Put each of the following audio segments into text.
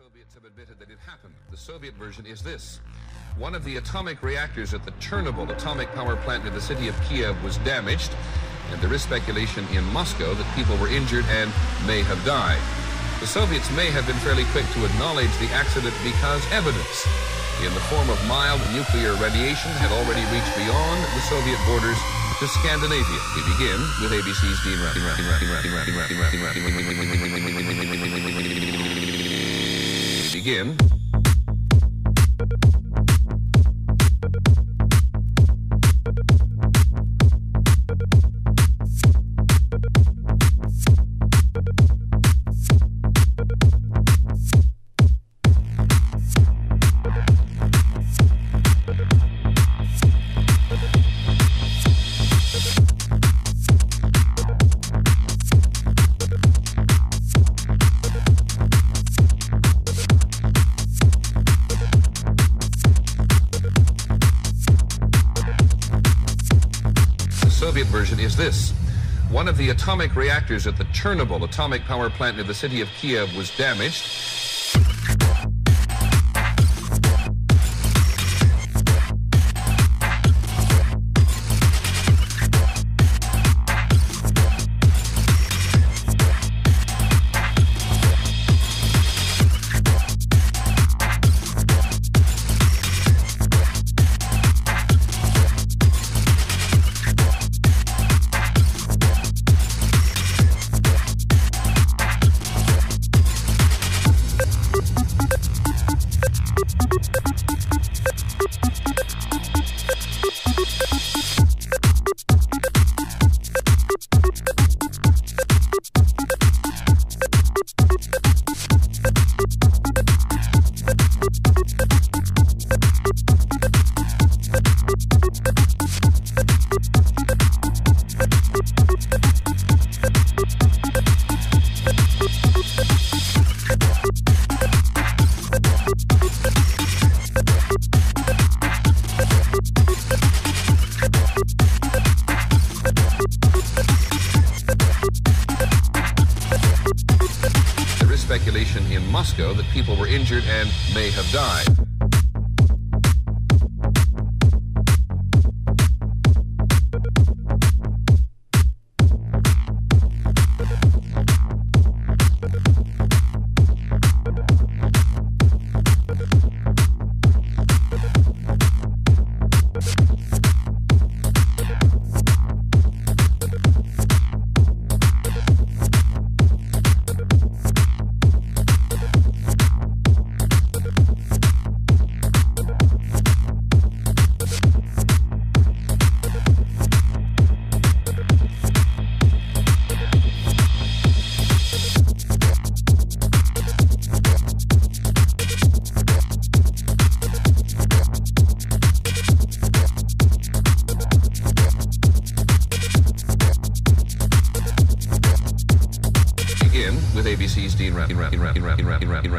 Soviets have admitted that it happened. The Soviet version is this. One of the atomic reactors at the Chernobyl atomic power plant near the city of Kiev was damaged, and there is speculation in Moscow that people were injured and may have died. The Soviets may have been fairly quick to acknowledge the accident because evidence in the form of mild nuclear radiation had already reached beyond the Soviet borders to Scandinavia. We begin with ABC's Dean Begin. Soviet version is this. One of the atomic reactors at the Chernobyl atomic power plant near the city of Kiev was damaged. That people were injured and may have died. Begin.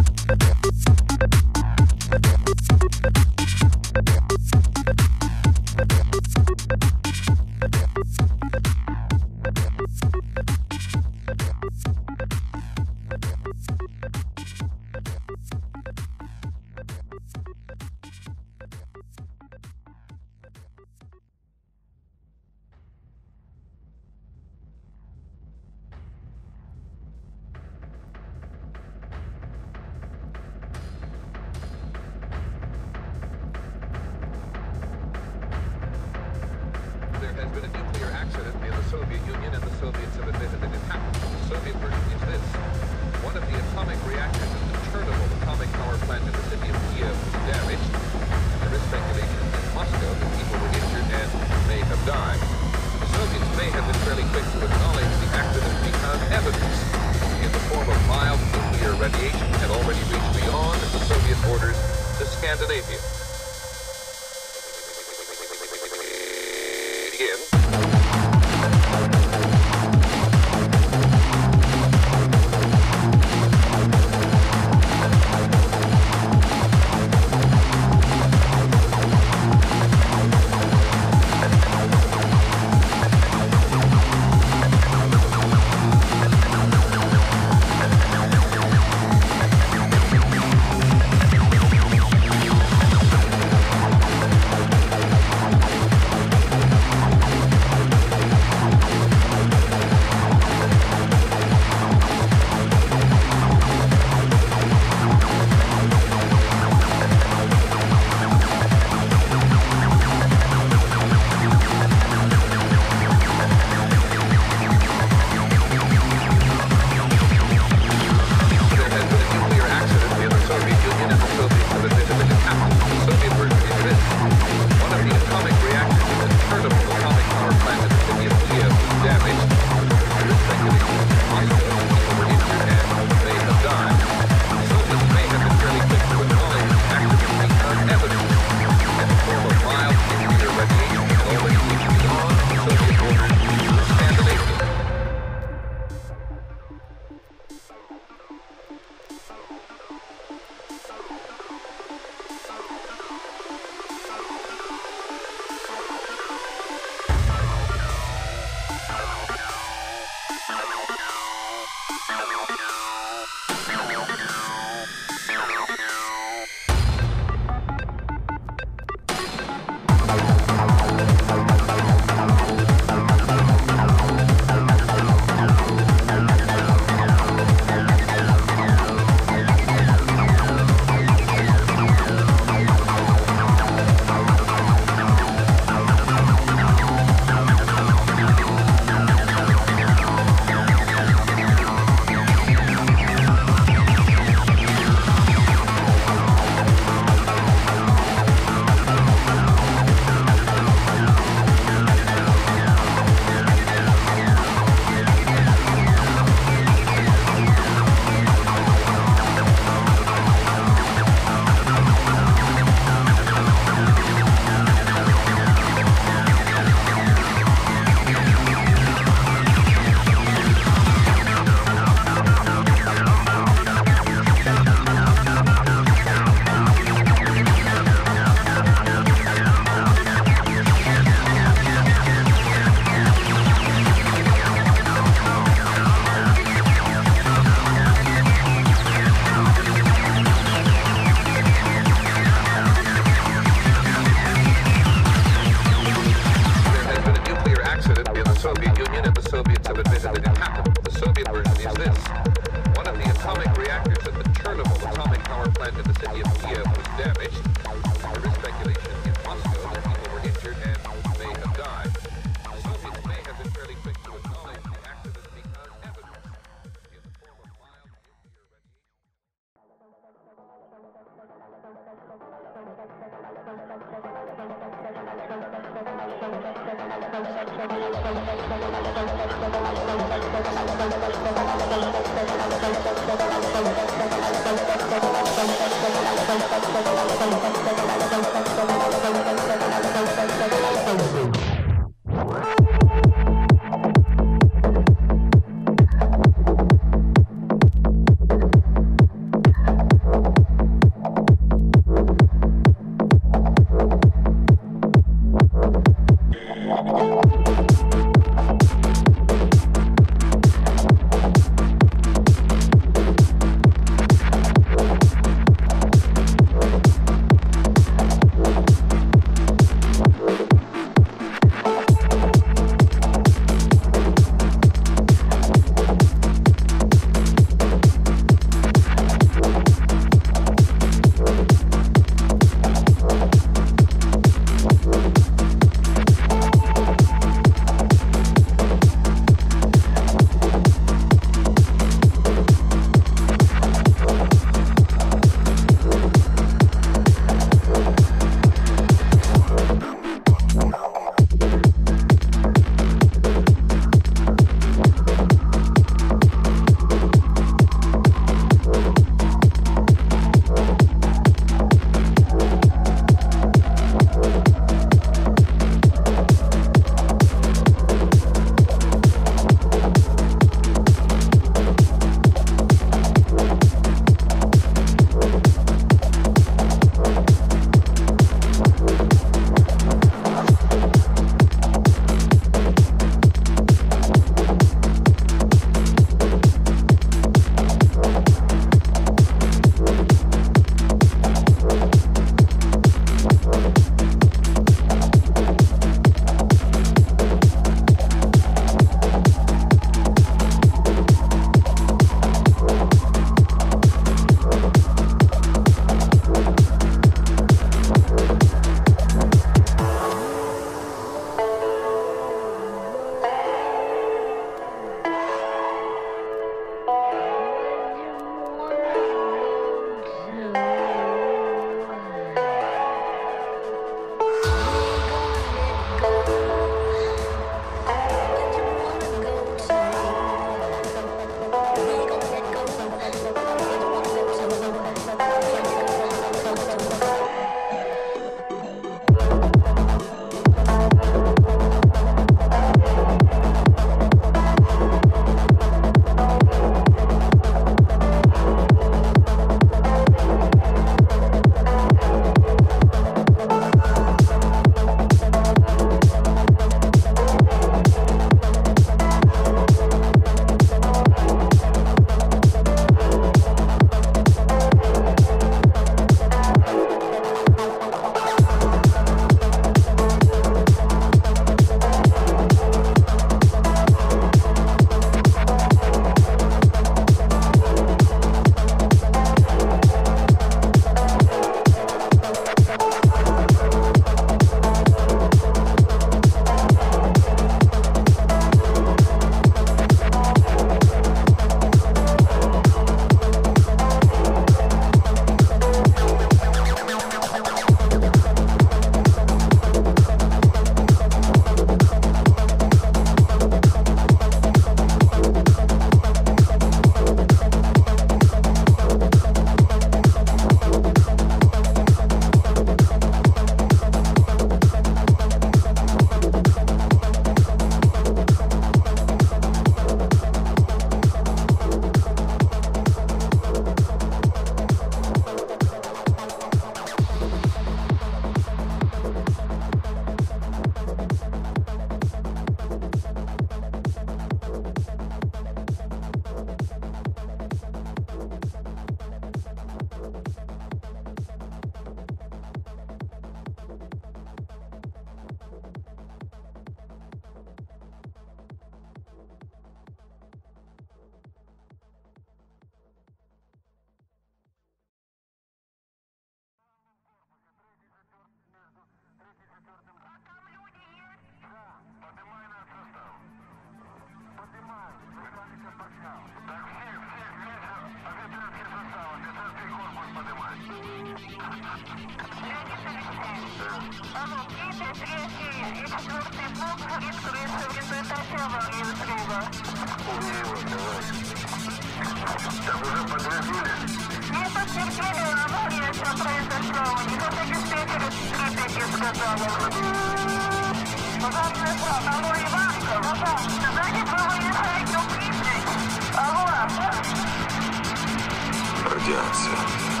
Радиация.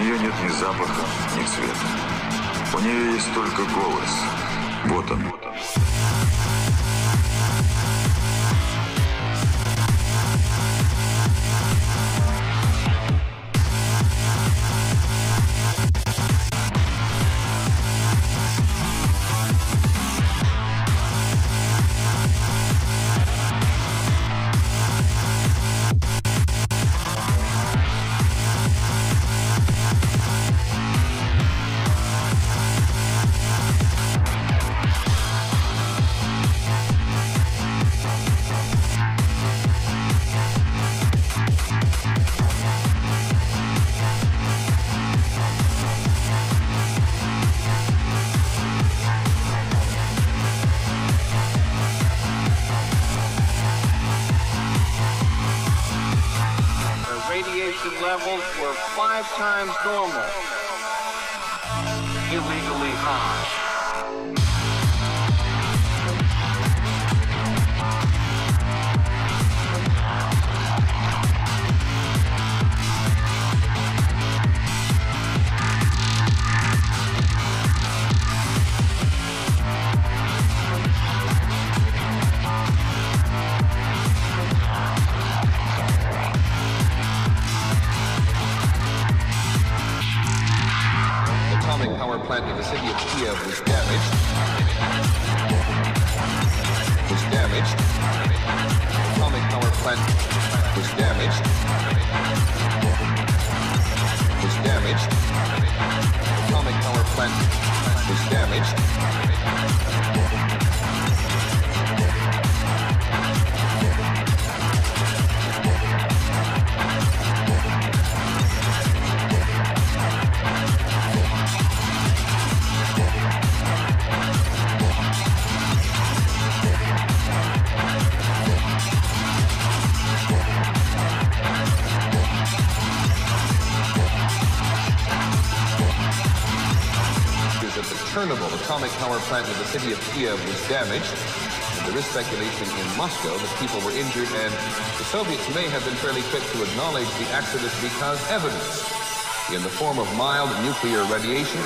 Нее нет ни запаха, ни цвета. У нее есть только голос. Вот он. City of Kiev was damaged. There is speculation in Moscow that people were injured, and the Soviets may have been fairly quick to acknowledge the accident because evidence in the form of mild nuclear radiation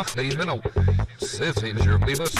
Machtredenen op. Zet in Germanibus.